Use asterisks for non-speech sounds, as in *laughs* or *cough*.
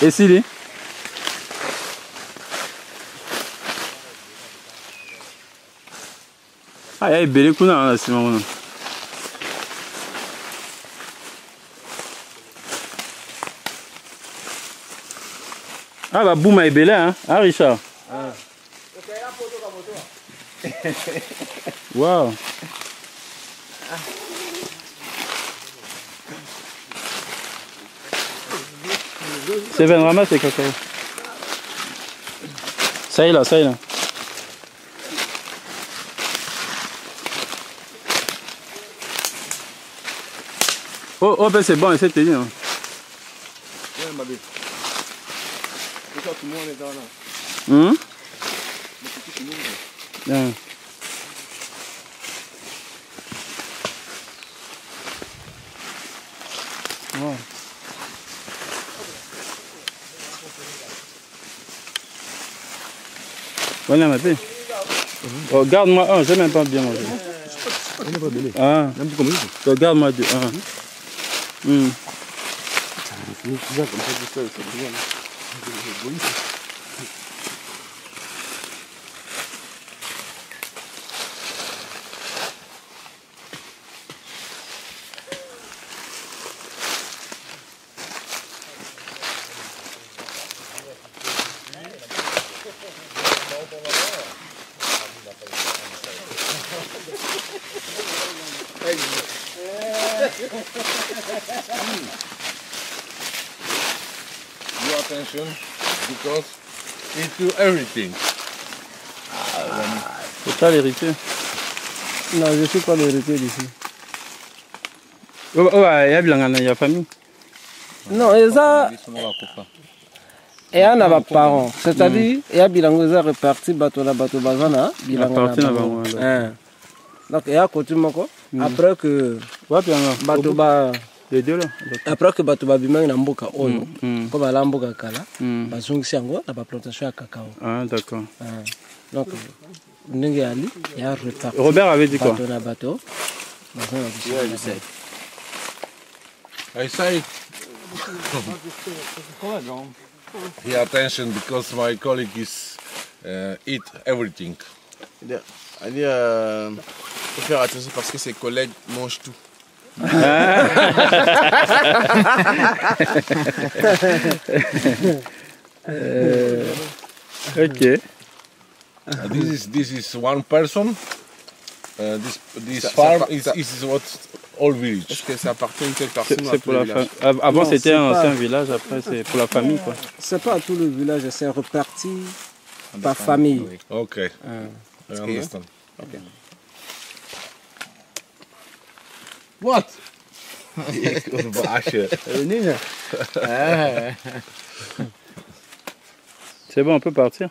esili aya ebele kuna na nsima kuna ah babuma ebele hein. Ah richard. Wow Seven, ramasse les cacao. Ça y est là, ça y est là. Oh, oh ben c'est bon, c'est tenu. Hein. Ouais, ma belle. C'est ça, tout le monde est dans là. Hum? Mais c'est tout le monde. Hein. Wow. Voilà ma paix. Oh, garde-moi un, j'ai même pas bien mangé. Ah, regarde-moi deux. C'est ça, comme ça, c'est ça, c'est bien. C'est bon. Your attention because it do everything. C'est ça l'héritier. Non, je suis pas l'héritier d'ici. Oh, oh, il y a ya famille. Non, eya na baparent c'est-à-dire bato na bato bilanga na Réparti na bango bango, Hein. donc eya coutume moko après que bato ba Les deux là. après bato na mboka oyo Mm. mpo bala mboka kala Mm. bazongisi yango na baplantation ya cacao. Ah, d'accord. Hein. donc ndenge yali eya réparti Robert avait dit quoi? Na bato baza na biso I say pay attention because my colleague is uh, eat everything. Elle dit, euh, faut faire attention parce que ses collègues mangent tout. *laughs* Ok. Uh, this is this is one person. Uh, this this Ça- farm ça- is, ça- is what all village. Est-ce que ça appartient à une C'est personne c'est pour la village famille. Avant Non, c'était c'est un ancien village, après c'est pour la famille quoi. c'est pas tout le village c'est réparti par famille Okay, Hein. I understand. Okay. What? *laughs* Vache. *laughs* C'est bon, on peut partir.